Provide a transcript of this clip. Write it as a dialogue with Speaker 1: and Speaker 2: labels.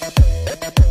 Speaker 1: Música